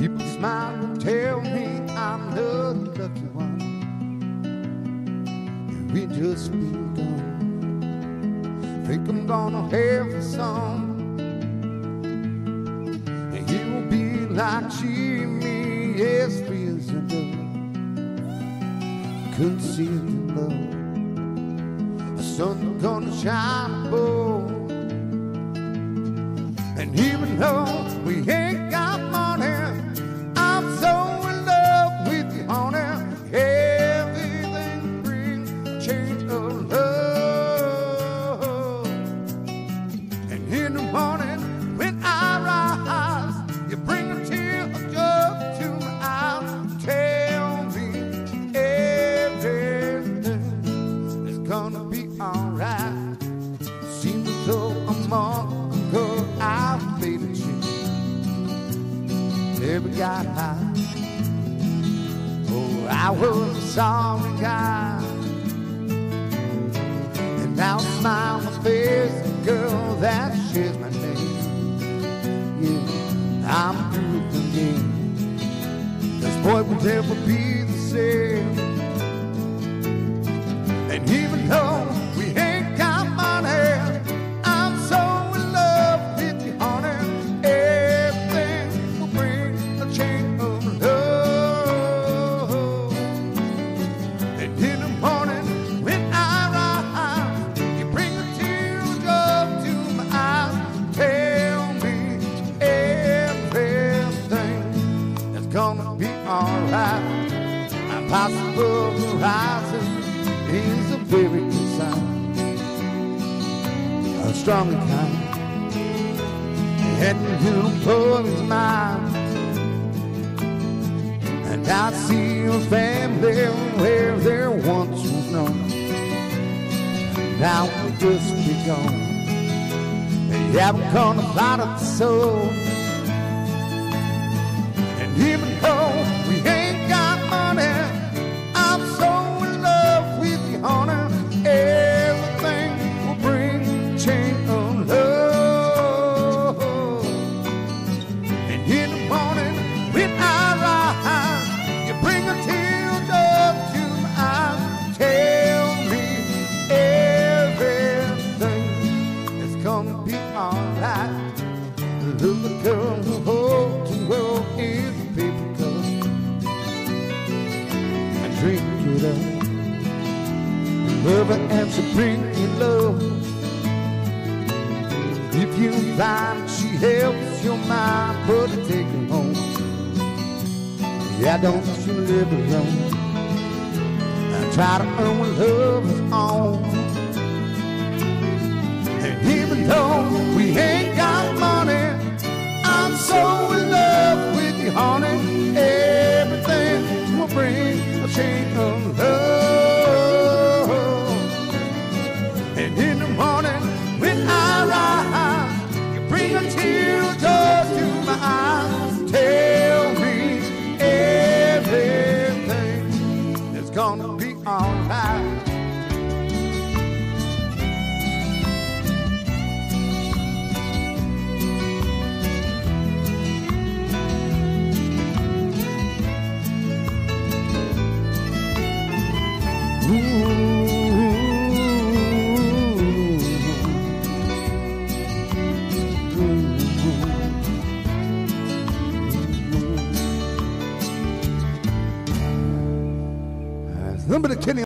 People smile and tell me I'm the lucky one. And we just begun. Think I'm gonna have a some. And he will be like Jimmy, as free as a dove. Concealed love. The sun gonna shine above. And even though we ain't Never got high. Oh, I was a sorry guy. And now smile my face, girl that shares my name. Yeah, I'm through game. This boy will never be the same. Gonna be alright. I'm possible horizon is a very good sign. A strong kind. And you for his mind. And I see a family where there once was none. Now we just begun. Yeah, we're gonna fight at the is gonna be alright. Little girl who holds the world in a paper cup and drink it up. Love her and she love. If you find she helps your mind, but take her home. Yeah, don't you live alone. Try to earn what love is on. We ain't got money, I'm so in love with you, honey. Everything will bring a chain of love. And in the morning when I rise, you bring a teardrop to my eyes. Tell me everything is gonna be alright. Somebody tell him